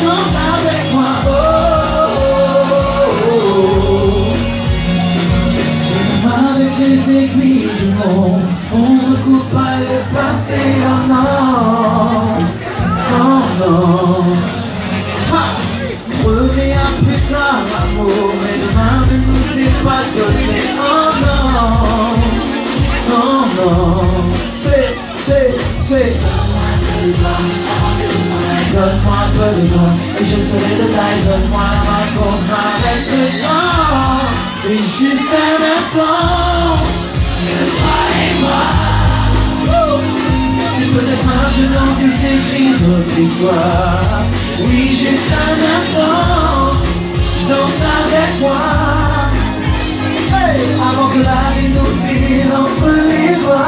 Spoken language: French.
Chante avec moi. Avec les aiguilles du monde, on ne coupe pas le passé. Non, non, non. Reviens plus tard, ma mort. Mais demain ne nous est pas donné. Non, oh non. Donne-moi un peu de toi et je serai de taille. Donne-moi la main pour le temps. Et juste un instant. Que toi et moi C'est peut-être maintenant que s'écrit notre histoire Oui, juste un instant. Danse avec moi. Avant que la vie nous file entre les doigts